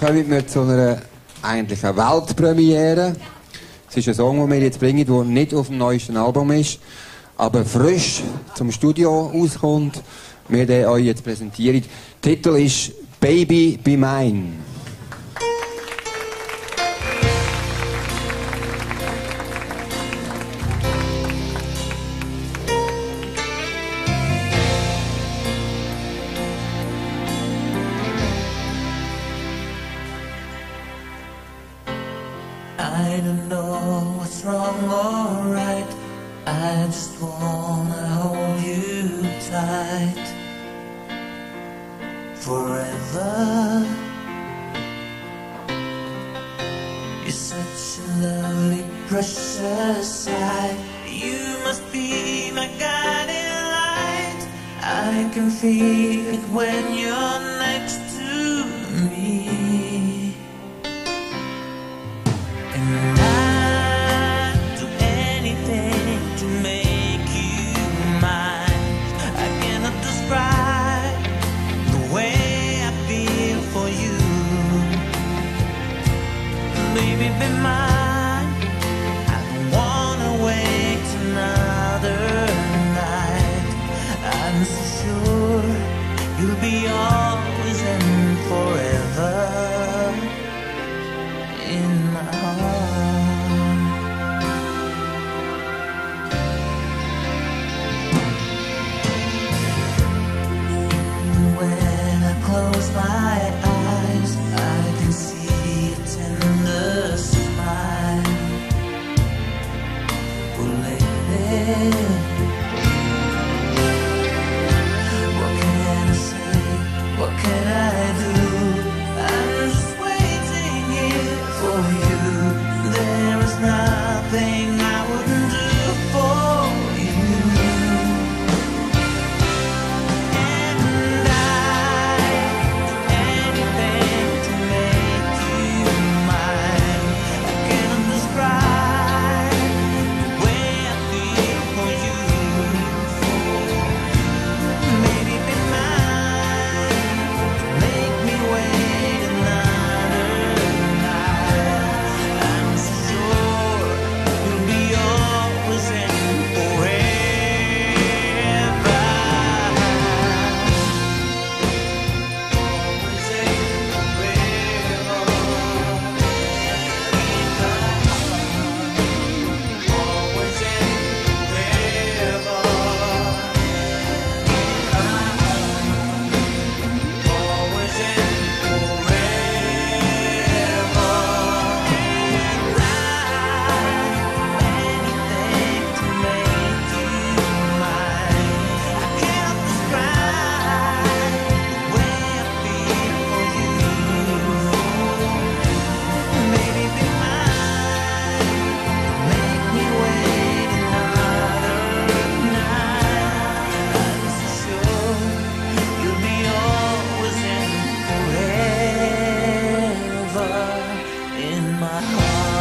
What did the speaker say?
kommen wir zu einer eigentlichen Weltpremiere. Es ist ein Song, den wir jetzt bringen, der nicht auf dem neuesten Album ist, aber frisch zum Studio auskommt. Wir den euch jetzt präsentieren. Der Titel ist Baby Be Mine. I don't know what's wrong or right. I just wanna hold you tight forever. You're such a lovely, precious sight. You must be my guiding light. I can feel it when you're next to me. You'll be always and forever in my heart. When I close my eyes, I can see a tender smile. Will in my heart.